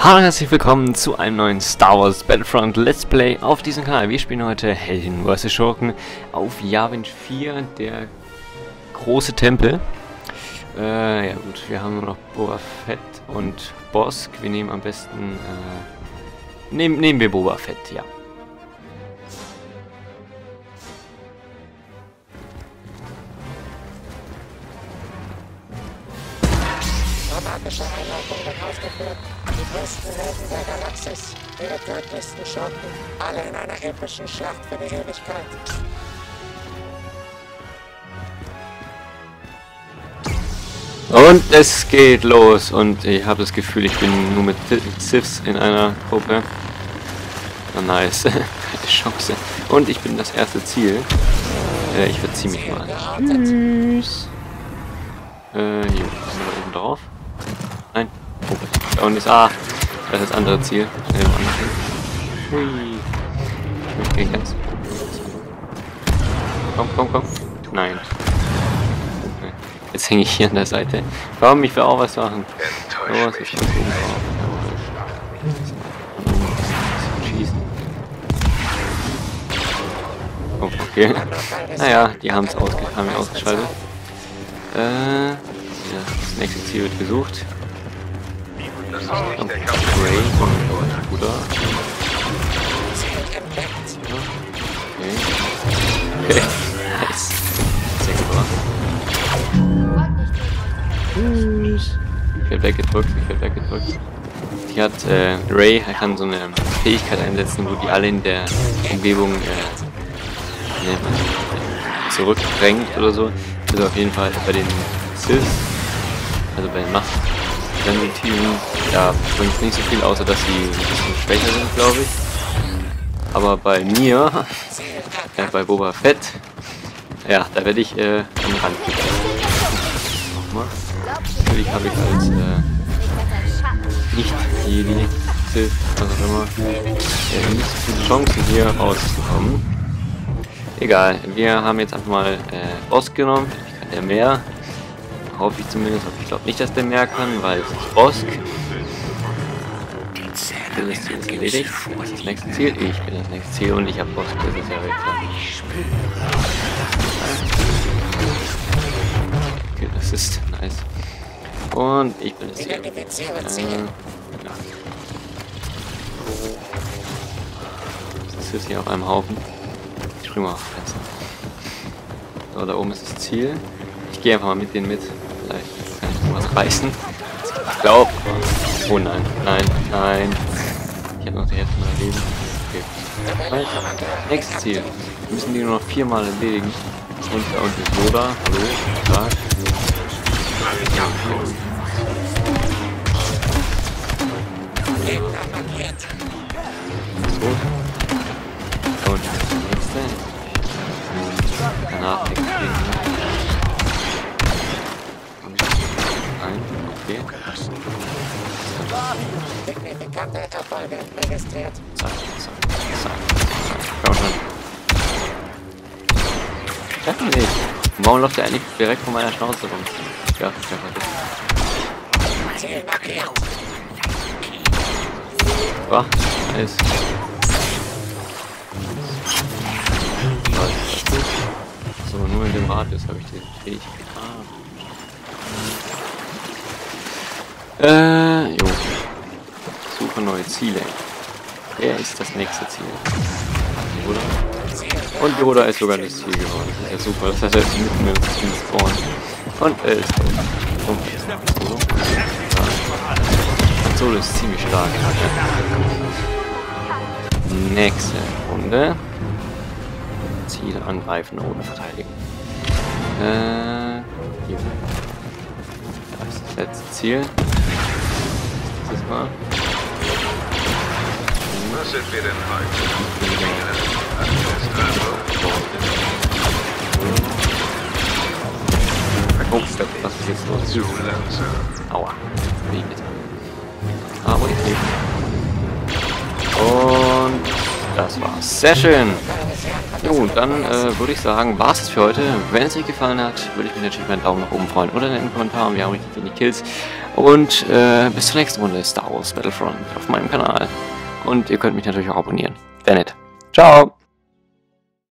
Hallo und herzlich willkommen zu einem neuen Star Wars Battlefront Let's Play auf diesem Kanal. Wir spielen heute Helden vs. Schurken auf Yavin 4, der große Tempel. Äh, ja gut, wir haben nur noch Boba Fett und Bosk. Wir nehmen am besten, äh, nehmen, nehmen wir Boba Fett, ja. dramatische Einleitung wird aufgeführt. Die größten Helden der Galaxis, ihre tödlichsten Schurken, alle in einer epischen Schlacht für die Ewigkeit. Und es geht los und ich habe das Gefühl, ich bin nur mit Siths in einer Gruppe. Oh, nice. Keine Chance. Und ich bin das erste Ziel. Äh, ich verziehe mich mal. Tschüss. Äh, hier. Sind wir oben drauf? Oh, unten ist... Ah, das ist das andere Ziel. Schnell woanders hin. Hui. Ich gehe ganz... Komm, komm, komm. Nein. Okay. Jetzt hänge ich hier an der Seite. Komm, ich will auch was machen. Muss oben drauf. Schießen. Oh, okay. Naja, die haben es ausge haben ausgeschaltet. Äh, ja, das nächste Ziel wird gesucht. Und Ray von Bruder. Okay. Nice. Sehr gut. Ich werde weggedrückt, ich werde weggedrückt. Die hat, äh, Ray kann so eine Fähigkeit einsetzen, wo die alle in der Umgebung, äh, nennt man, zurückdrängt oder so. Also auf jeden Fall bei den Sith, also bei den Machtsensitiven, da bringt es nicht so viel, außer dass sie ein bisschen schwächer sind, glaube ich. Aber bei mir, äh, bei Boba Fett, ja, da werde ich äh, am Rand gebracht. Nochmal. Natürlich habe ich als äh, nicht Jedi, was auch immer, äh, nicht so viele Chancen hier rauszukommen. Egal, wir haben jetzt einfach mal äh, Boss genommen. Ich kann der mehr. Hoffe ich zumindest. Aber ich glaube nicht, dass der mehr kann, weil es ist Bosk. Das Ziel ist erledigt. Was ist das nächste Ziel? Ich bin das nächste Ziel und ich habe Bosk. Das ist ja klar. Okay, das ist nice. Und ich bin das Ziel. Äh. Das ist hier auf einem Haufen. Ich spring mal auf Fenster. So, da oben ist das Ziel. Ich gehe einfach mal mit denen mit. Vielleicht was reißen. Ich glaube. Oh nein, nein, nein. Ich habe noch die Hälfte meiner Leben. Okay. Weiter. Nächstes Ziel. Wir müssen die nur noch viermal erledigen. Und da unten ist Yoda. Hallo. Tag. So. Und nächste. Danach den Signifikante Erfolge registriert. Zack, zack, zack. Komm schon. Treff ihn nicht. Warum läuft er eigentlich direkt vor meiner Schnauze rum? Ja, ich treffe dich. Ziel markiert. Wah, nice. So, nur in dem Radius habe ich die Fähigkeit. Ah. Äh, neue Ziele. Wer ist das nächste Ziel? Yoda? Und Yoda ist sogar das Ziel geworden. Das ist ja super. Das heißt, er ist mitten im Ziel spawn. Und er ist. Und Solo. Ist ziemlich stark. Nächste Runde. Ziel angreifen oder verteidigen. Äh, hier. Da ist das letzte Ziel. Dieses Mal. Was sind wir denn heute? Was ist jetzt los? Aua. Wie bitte? Aber ah, jetzt. Und das war's. Sehr schön. Jo, dann äh, würde ich sagen, war's es für heute. Wenn es euch gefallen hat, würde ich mich natürlich über einen Daumen nach oben freuen oder einen Kommentar. Wir haben richtig wenig Kills. Und äh, bis zur nächsten Runde Star Wars Battlefront auf meinem Kanal und ihr könnt mich natürlich auch abonnieren. Wäre nett. Ciao!